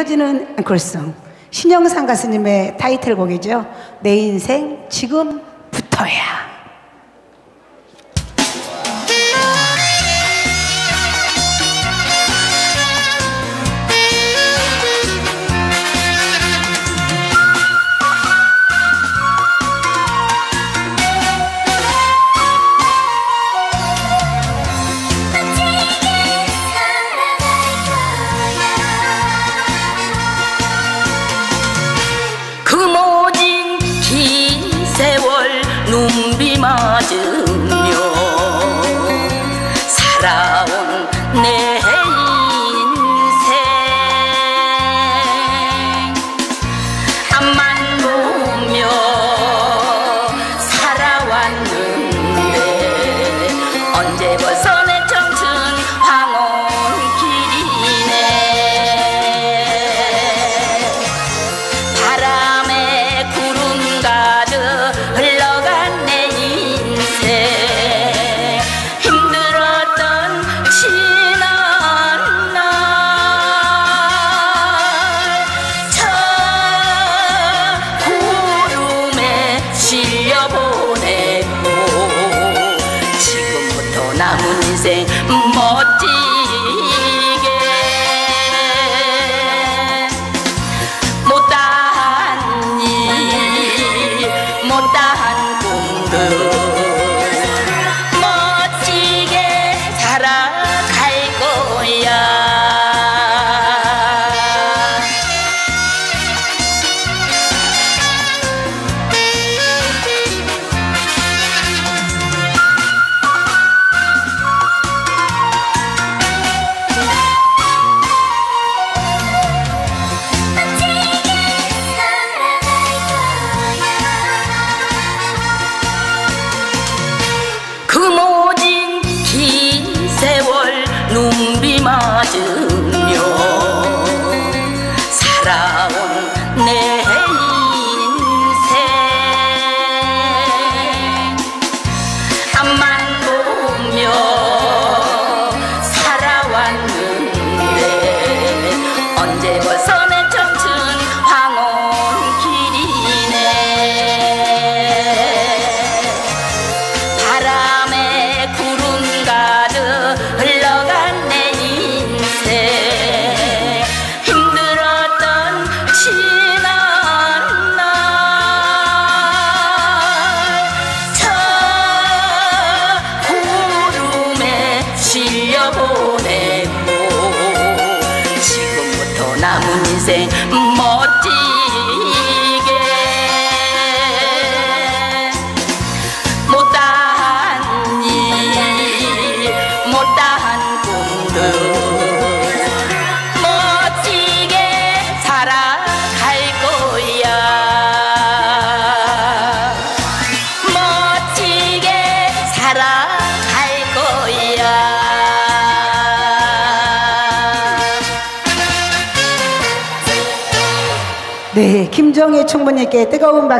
이어지는 앵콜송 신영상 가수님의 타이틀곡이죠. 내 인생 지금부터야. 돌아온 내 인생. 앞만 보며 살아왔는데 언제 벌써 날려보내고 지금부터 남은 인생 뭐 sing mm, more 네, 김정희 총무님께 뜨거운 박수.